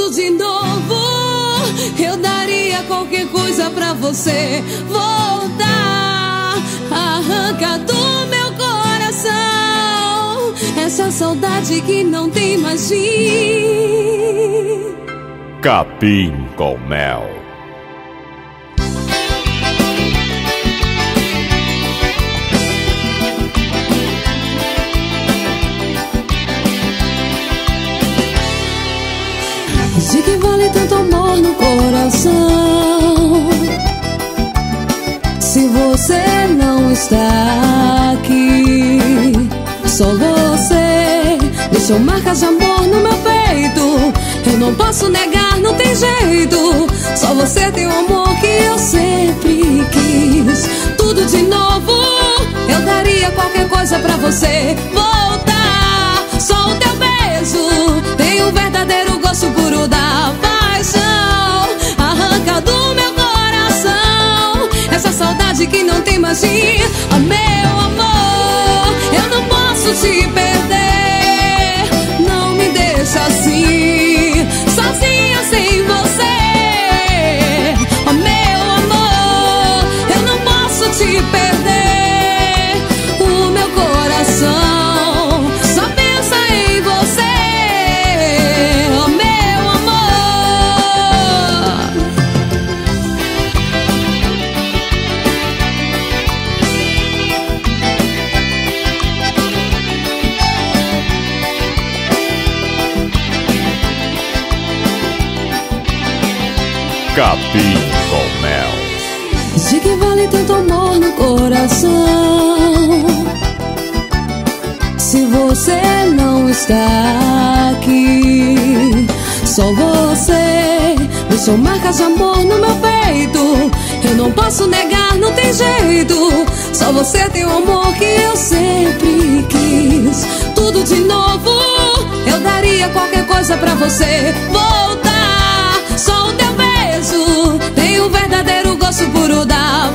tudo de novo. Eu daria qualquer coisa pra você voltar. Arranca do meu coração essa saudade que não tem mais fim. Capim com mel. De que vale tanto amor no coração? Se você não está aqui, só você deixou marcas de amor no meu peito. Eu não posso negar, não tem jeito. Só você tem o amor que eu sempre quis. Que não tem Capim com mel. De que vale tanto amor no coração? Se você não está aqui, só você deixou marcas de amor no meu peito. Eu não posso negar, não tem jeito. Só você tem o amor que eu sempre quis. Tudo de novo, eu daria qualquer coisa pra você voltar. O verdadeiro gosto puro da